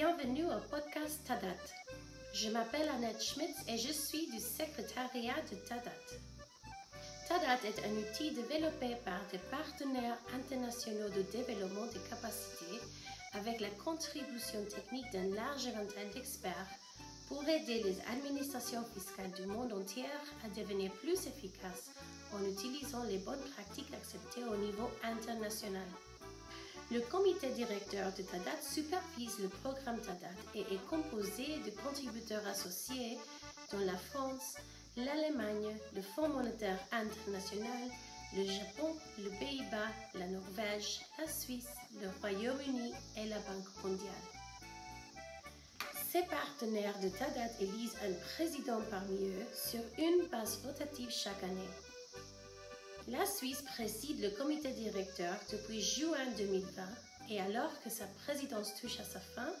bienvenue au podcast Tadat. Je m'appelle Annette Schmitz et je suis du secrétariat de Tadat. Tadat est un outil développé par des partenaires internationaux de développement des capacités avec la contribution technique d'un large éventail d'experts pour aider les administrations fiscales du monde entier à devenir plus efficaces en utilisant les bonnes pratiques acceptées au niveau international. Le comité directeur de TADAT supervise le programme TADAT et est composé de contributeurs associés dont la France, l'Allemagne, le Fonds monétaire international, le Japon, le Pays-Bas, la Norvège, la Suisse, le Royaume-Uni et la Banque mondiale. Ces partenaires de TADAT élisent un président parmi eux sur une base rotative chaque année. La Suisse préside le comité directeur depuis juin 2020 et alors que sa présidence touche à sa fin,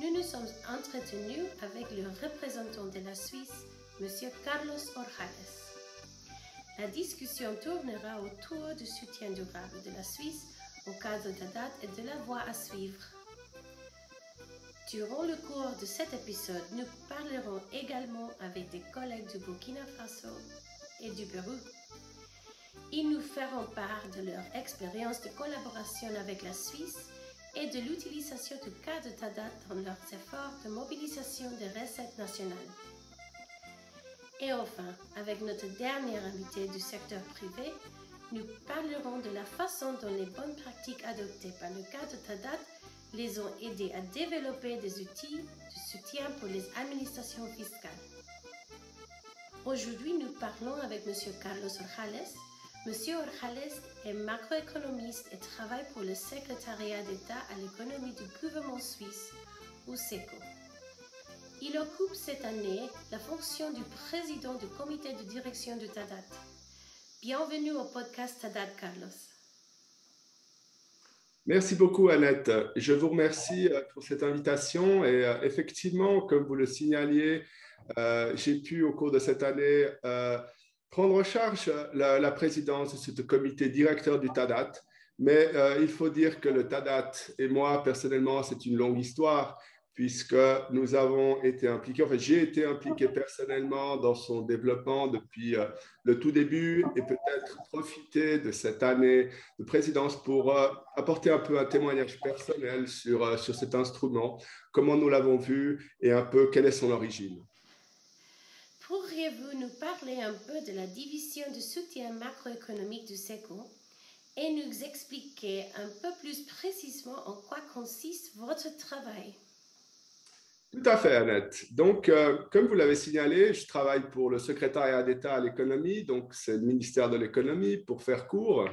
nous nous sommes entretenus avec le représentant de la Suisse, M. Carlos Orjales. La discussion tournera autour du soutien durable de la Suisse au cadre de date et de la voie à suivre. Durant le cours de cet épisode, nous parlerons également avec des collègues du Burkina Faso et du Pérou. Ils nous feront part de leur expérience de collaboration avec la Suisse et de l'utilisation du cas de TADAT dans leurs efforts de mobilisation des recettes nationales. Et enfin, avec notre dernier invité du secteur privé, nous parlerons de la façon dont les bonnes pratiques adoptées par le cas de TADAT les ont aidés à développer des outils de soutien pour les administrations fiscales. Aujourd'hui, nous parlons avec M. Carlos Orjales, Monsieur Orjales est macroéconomiste et travaille pour le secrétariat d'État à l'économie du gouvernement suisse, ou SECO. Il occupe cette année la fonction du président du comité de direction de TADAT. Bienvenue au podcast TADAT, Carlos. Merci beaucoup, Annette. Je vous remercie euh, pour cette invitation et euh, effectivement, comme vous le signaliez, euh, j'ai pu au cours de cette année prendre en charge la, présidence de ce comité directeur du TADAT. Mais euh, il faut dire que le TADAT et moi, personnellement, c'est une longue histoire puisque nous avons été impliqués, enfin j'ai été impliqué personnellement dans son développement depuis euh, le tout début et peut-être profiter de cette année de présidence pour euh, apporter un peu un témoignage personnel sur, sur cet instrument, comment nous l'avons vu et un peu quelle est son origine. Pourriez-vous nous parler un peu de la division de soutien macroéconomique du SECO et nous expliquer un peu plus précisément en quoi consiste votre travail? Tout à fait, Annette. Donc, euh, comme vous l'avez signalé, je travaille pour le secrétariat d'État à l'économie, donc c'est le ministère de l'économie pour faire court.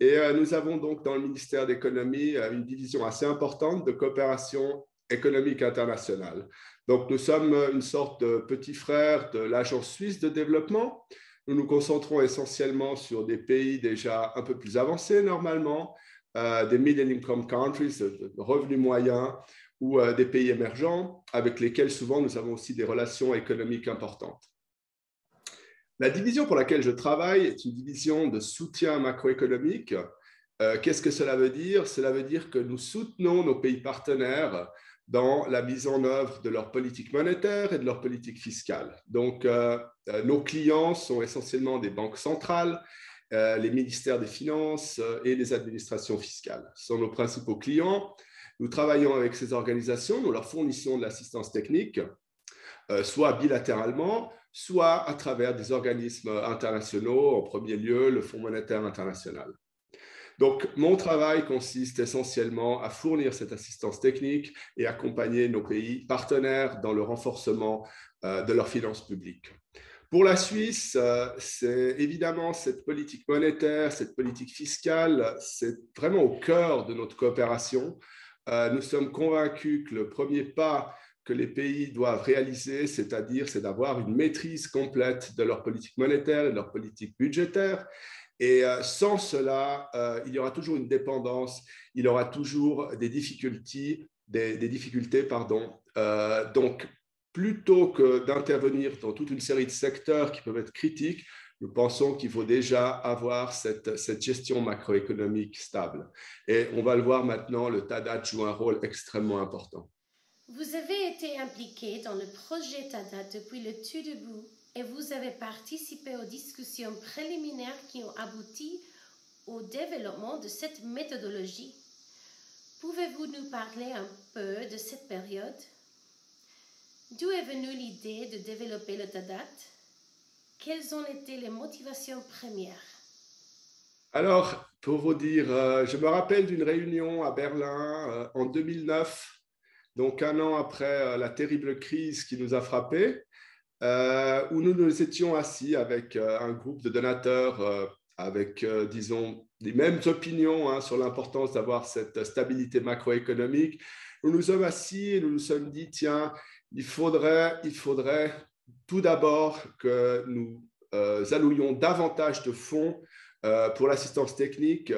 Et euh, nous avons donc dans le ministère de l'économie euh, une division assez importante de coopération économique internationale. Donc, nous sommes une sorte de petit frère de l'Agence suisse de développement. Nous nous concentrons essentiellement sur des pays déjà un peu plus avancés normalement, euh, des middle income countries, revenus moyens, ou euh, des pays émergents avec lesquels souvent nous avons aussi des relations économiques importantes. La division pour laquelle je travaille est une division de soutien macroéconomique. Euh, qu'est-ce que cela veut dire? Cela veut dire que nous soutenons nos pays partenaires dans la mise en œuvre de leur politique monétaire et de leur politique fiscale. Donc, euh, euh, nos clients sont essentiellement des banques centrales, euh, les ministères des Finances et les administrations fiscales. Ce sont nos principaux clients. Nous travaillons avec ces organisations, nous leur fournissons de l'assistance technique, soit bilatéralement, soit à travers des organismes internationaux, en premier lieu le Fonds monétaire international. Donc, mon travail consiste essentiellement à fournir cette assistance technique et accompagner nos pays partenaires dans le renforcement euh, de leurs finances publiques. Pour la Suisse, euh, c'est évidemment cette politique monétaire, cette politique fiscale, c'est vraiment au cœur de notre coopération. Euh, nous sommes convaincus que le premier pas que les pays doivent réaliser, c'est-à-dire c'est d'avoir une maîtrise complète de leur politique monétaire et de leur politique budgétaire. Et euh, sans cela, euh, il y aura toujours une dépendance, il y aura toujours des difficultés. Des, difficultés pardon. Euh, donc, plutôt que d'intervenir dans toute une série de secteurs qui peuvent être critiques, nous pensons qu'il faut déjà avoir cette, cette, gestion macroéconomique stable. Et on va le voir maintenant, le TADAT joue un rôle extrêmement important. Vous avez été impliqué dans le projet TADAT depuis le tout début et vous avez participé aux discussions préliminaires qui ont abouti au développement de cette méthodologie. Pouvez-vous nous parler un peu de cette période? D'où est venue l'idée de développer le TADAT Quelles ont été les motivations premières? Alors, pour vous dire, euh, je me rappelle d'une réunion à Berlin euh, en 2009, donc un an après euh, la terrible crise qui nous a frappés, où nous nous étions assis avec un groupe de donateurs avec, disons, les mêmes opinions hein, sur l'importance d'avoir cette stabilité macroéconomique. Nous nous sommes assis et nous nous sommes dit, tiens, il faudrait, il faudrait tout d'abord que nous allouions davantage de fonds euh, pour l'assistance technique,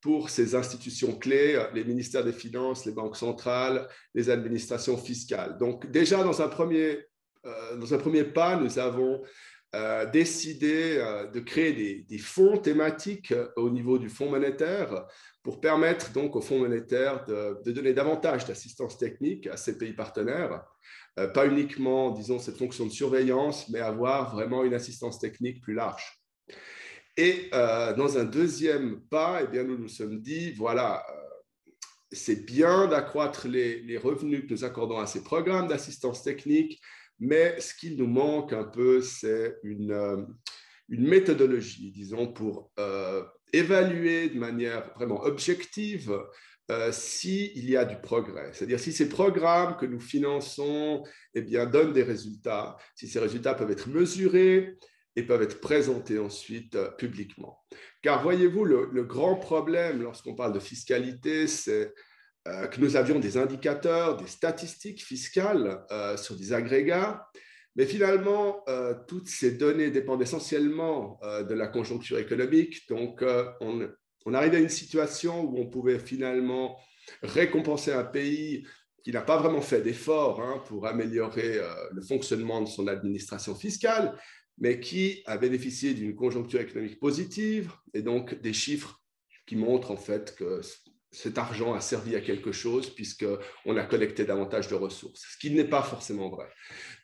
pour ces institutions clés, les ministères des Finances, les banques centrales, les administrations fiscales. Donc déjà, dans un premier, euh, dans un premier pas, nous avons euh, décidé de créer des, fonds thématiques au niveau du Fonds monétaire pour permettre donc au Fonds monétaire de, donner davantage d'assistance technique à ces pays partenaires, pas uniquement, disons, cette fonction de surveillance, mais avoir vraiment une assistance technique plus large. Et euh, dans un deuxième pas, eh bien, nous nous sommes dit, voilà, euh, c'est bien d'accroître les, revenus que nous accordons à ces programmes d'assistance technique, mais ce qu'il nous manque un peu, c'est une, euh, méthodologie, disons, pour évaluer de manière vraiment objective s'il y a du progrès. C'est-à-dire si ces programmes que nous finançons eh bien, donnent des résultats, si ces résultats peuvent être mesurés, et peuvent être présentés ensuite euh, publiquement. Car voyez-vous, le, grand problème lorsqu'on parle de fiscalité, c'est euh, que nous avions des indicateurs, des statistiques fiscales euh, sur des agrégats, mais finalement, toutes ces données dépendent essentiellement de la conjoncture économique. Donc, on, on arrivait à une situation où on pouvait finalement récompenser un pays qui n'a pas vraiment fait d'efforts hein, pour améliorer le fonctionnement de son administration fiscale, mais qui a bénéficié d'une conjoncture économique positive et donc des chiffres qui montrent en fait que cet argent a servi à quelque chose puisqu'on a collecté davantage de ressources, ce qui n'est pas forcément vrai.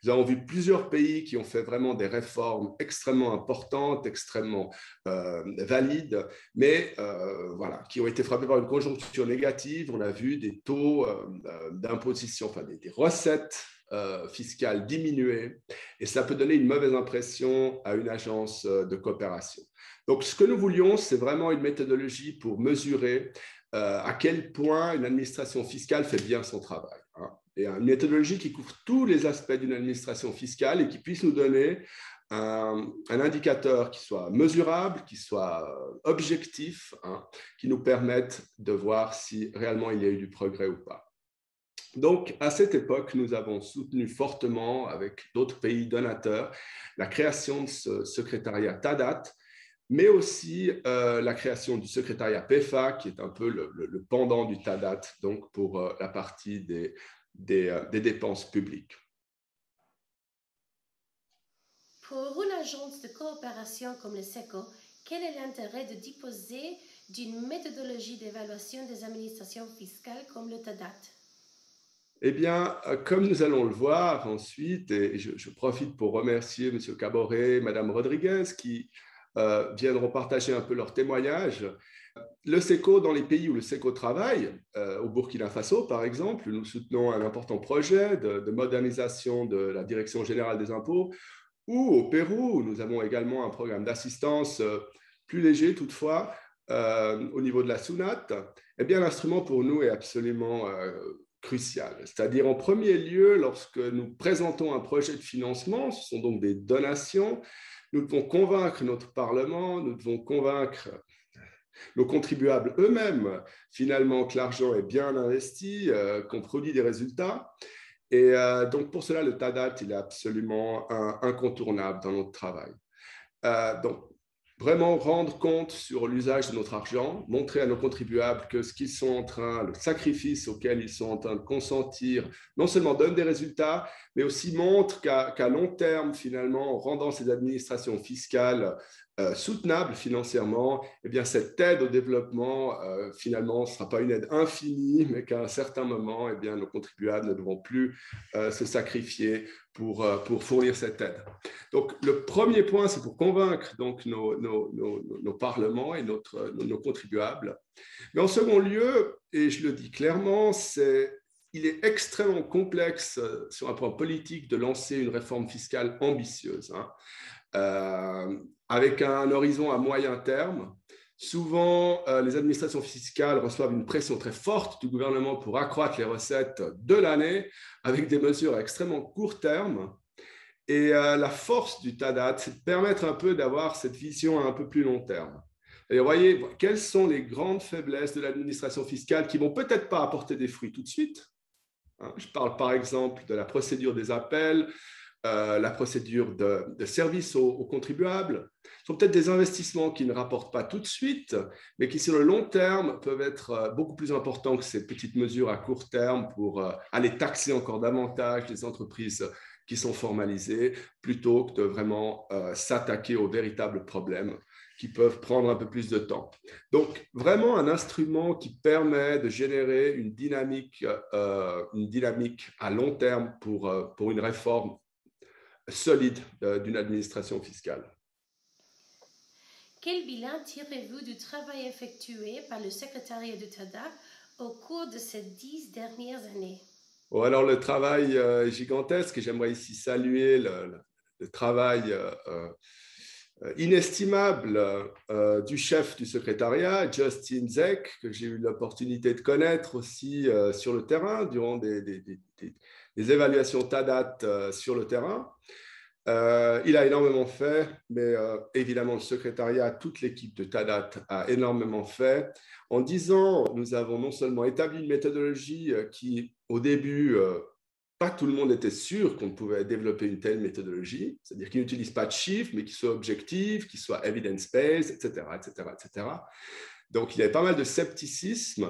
Nous avons vu plusieurs pays qui ont fait vraiment des réformes extrêmement importantes, extrêmement euh, valides, mais euh, voilà, qui ont été frappées par une conjoncture négative. On a vu des taux euh, d'imposition, enfin des recettes euh, fiscale diminuer et ça peut donner une mauvaise impression à une agence de coopération. Donc, ce que nous voulions, c'est vraiment une méthodologie pour mesurer euh, à quel point une administration fiscale fait bien son travail. Hein. et une méthodologie qui couvre tous les aspects d'une administration fiscale et qui puisse nous donner un, indicateur qui soit mesurable, qui soit objectif, hein, qui nous permette de voir si réellement il y a eu du progrès ou pas. Donc, à cette époque, nous avons soutenu fortement, avec d'autres pays donateurs, la création de ce secrétariat TADAT, mais aussi euh, la création du secrétariat PEFA, qui est un peu le, pendant du TADAT, donc pour euh, la partie des, euh, des, dépenses publiques. Pour une agence de coopération comme le SECO, quel est l'intérêt de disposer d'une méthodologie d'évaluation des administrations fiscales comme le TADAT eh bien, comme nous allons le voir ensuite, et je, profite pour remercier M. Caboret, Mme Rodriguez, qui euh, viendront partager un peu leur témoignage. Le SECO, dans les pays où le SECO travaille, euh, au Burkina Faso par exemple, nous soutenons un important projet de, modernisation de la Direction générale des impôts, ou au Pérou, où nous avons également un programme d'assistance plus léger toutefois, au niveau de la SUNAT, eh bien, l'instrument pour nous est absolument crucial. C'est-à-dire, en premier lieu, lorsque nous présentons un projet de financement, ce sont donc des donations, nous devons convaincre notre Parlement, nous devons convaincre nos contribuables eux-mêmes, finalement, que l'argent est bien investi, euh, qu'on produit des résultats. Et euh, donc, pour cela, le TADAT, est absolument incontournable dans notre travail. Euh, donc, vraiment rendre compte sur l'usage de notre argent, montrer à nos contribuables que ce qu'ils sont en train, le sacrifice auquel ils sont en train de consentir, non seulement donne des résultats, mais aussi montre qu'à long terme, finalement, en rendant ces administrations fiscales euh, soutenable financièrement, eh bien, cette aide au développement, euh, finalement, ne sera pas une aide infinie, mais qu'à un certain moment, eh bien, nos contribuables ne devront plus euh, se sacrifier pour, pour fournir cette aide. Donc, le premier point, c'est pour convaincre donc, nos, nos, nos, parlements et notre, nos contribuables. Mais en second lieu, et je le dis clairement, c'est il est extrêmement complexe sur un point politique de lancer une réforme fiscale ambitieuse. Hein. Avec un horizon à moyen terme. Souvent, euh, les administrations fiscales reçoivent une pression très forte du gouvernement pour accroître les recettes de l'année avec des mesures à extrêmement court terme. Et euh, la force du TADAT, c'est de permettre un peu d'avoir cette vision à un peu plus long terme. Et vous voyez, quelles sont les grandes faiblesses de l'administration fiscale qui vont peut-être pas apporter des fruits tout de suite hein, Je parle par exemple de la procédure des appels, euh, la procédure de, service aux, contribuables. Ce sont peut-être des investissements qui ne rapportent pas tout de suite, mais qui sur le long terme peuvent être euh, beaucoup plus importants que ces petites mesures à court terme pour euh, aller taxer encore davantage les entreprises qui sont formalisées, plutôt que de vraiment s'attaquer aux véritables problèmes qui peuvent prendre un peu plus de temps. Donc, vraiment un instrument qui permet de générer une dynamique, une dynamique à long terme pour, pour une réforme solide euh, d'une administration fiscale. Quel bilan tirez-vous du travail effectué par le secrétariat de TADA au cours de ces dix dernières années? Alors le travail euh, gigantesque, et j'aimerais ici saluer le, travail euh, inestimable du chef du secrétariat, Justin Zeck, que j'ai eu l'opportunité de connaître aussi sur le terrain durant des, des, des évaluations TADAT sur le terrain. Euh, il a énormément fait, mais euh, évidemment, le secrétariat, toute l'équipe de TADAT a énormément fait. En dix ans, nous avons non seulement établi une méthodologie euh, qui, au début, pas tout le monde était sûr qu'on pouvait développer une telle méthodologie, c'est-à-dire qu'il n'utilise pas de chiffres, mais qui soit objectif, qui soit evidence-based, etc., etc., etc. Donc, il y avait pas mal de scepticisme.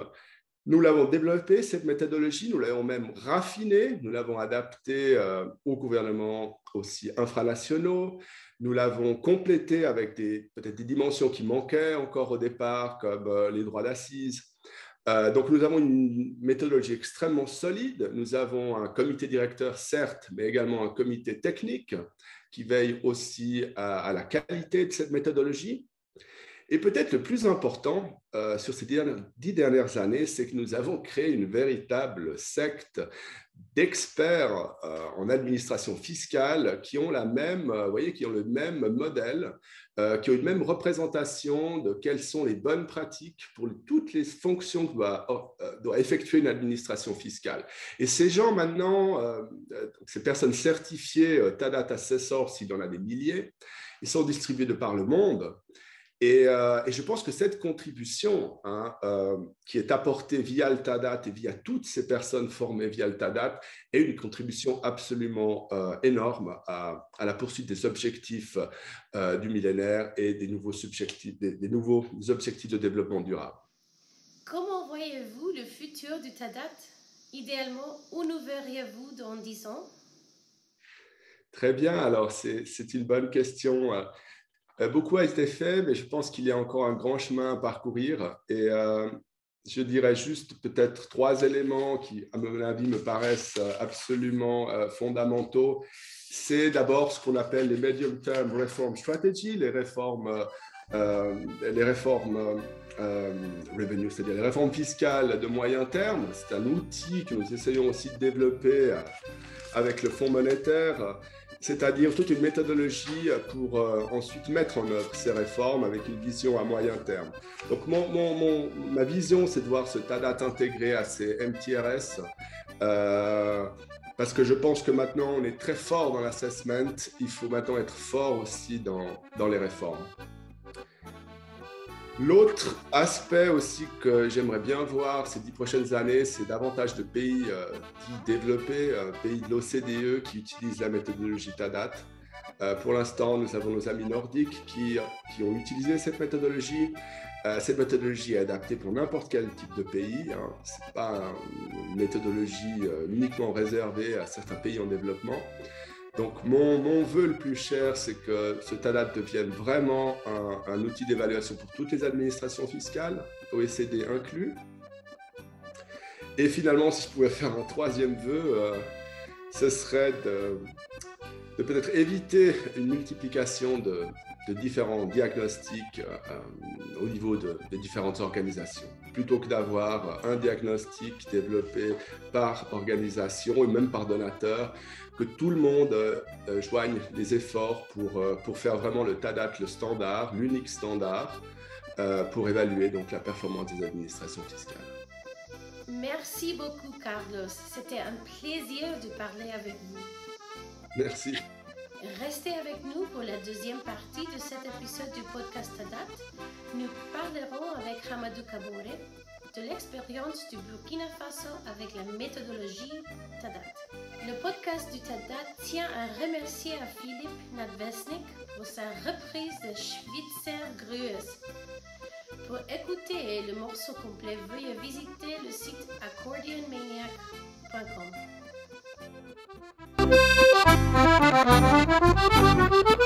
Nous l'avons développé, cette méthodologie, nous l'avons même raffinée, nous l'avons adaptée euh, au gouvernement aussi infranationaux, nous l'avons complétée avec peut-être des dimensions qui manquaient encore au départ, comme euh, les droits d'assises. Euh, donc nous avons une méthodologie extrêmement solide, nous avons un comité directeur certes, mais également un comité technique qui veille aussi à la qualité de cette méthodologie. Et peut-être le plus important euh, sur ces dix dernières années, c'est que nous avons créé une véritable secte d'experts euh, en administration fiscale qui ont la même, euh, voyez, qui ont le même modèle, qui ont une même représentation de quelles sont les bonnes pratiques pour toutes les fonctions que doit, effectuer une administration fiscale. Et ces gens maintenant, ces personnes certifiées TADAT Assessor, s'il y en a des milliers, ils sont distribués de par le monde. Euh, et, je pense que cette contribution hein, euh, qui est apportée via le TADAT et via toutes ces personnes formées via le TADAT est une contribution absolument euh, énorme à, la poursuite des objectifs du millénaire et des nouveaux, objectifs, des, nouveaux objectifs de développement durable. Comment voyez-vous le futur du TADAT? Idéalement, où nous verriez-vous dans 10 ans? Très bien, alors c'est une bonne question. Euh, beaucoup a été fait, mais je pense qu'il y a encore un grand chemin à parcourir. Et euh, je dirais juste peut-être trois éléments qui, à mon avis, me paraissent euh, absolument fondamentaux. C'est d'abord ce qu'on appelle les medium term reform strategy, les réformes, les réformes revenue, c'est-à-dire les réformes fiscales de moyen terme. C'est un outil que nous essayons aussi de développer avec le Fonds monétaire c'est-à-dire toute une méthodologie pour euh, ensuite mettre en œuvre ces réformes avec une vision à moyen terme. Donc ma vision, c'est de voir ce TADAT intégré à ces MTRS, euh, parce que je pense que maintenant on est très fort dans l'assessment, il faut maintenant être fort aussi dans, dans les réformes. L'autre aspect aussi que j'aimerais bien voir ces dix prochaines années, c'est davantage de pays euh, développés, euh, pays de l'OCDE qui utilisent la méthodologie TADAT. Euh, pour l'instant, nous avons nos amis nordiques qui, qui ont utilisé cette méthodologie. cette méthodologie est adaptée pour n'importe quel type de pays. Hein. Ce n'est pas une méthodologie uniquement réservée à certains pays en développement. Donc, mon, vœu le plus cher, c'est que ce TADAT devienne vraiment un, outil d'évaluation pour toutes les administrations fiscales, OECD inclus. Et finalement, si je pouvais faire un troisième vœu, euh, ce serait de peut-être éviter une multiplication de, de différents diagnostics euh, au niveau de, de, différentes organisations, plutôt que d'avoir un diagnostic développé par organisation et même par donateur, que tout le monde euh, joigne les efforts pour, euh, pour faire vraiment le TADAT, le standard, l'unique standard, euh, pour évaluer donc la performance des administrations fiscales. Merci beaucoup, Carlos. C'était un plaisir de parler avec vous. Merci. Restez avec nous pour la deuxième partie de cet épisode du podcast TADAT. Nous parlerons avec Hamadou Kabore de l'expérience du Burkina Faso avec la méthodologie TADAT. Le podcast du TADAT tient à remercier Philippe Nadvesnik pour sa reprise de Schwitzer Grüß. Pour écouter le morceau complet, veuillez visiter le site accordionmaniac.com. Thank you.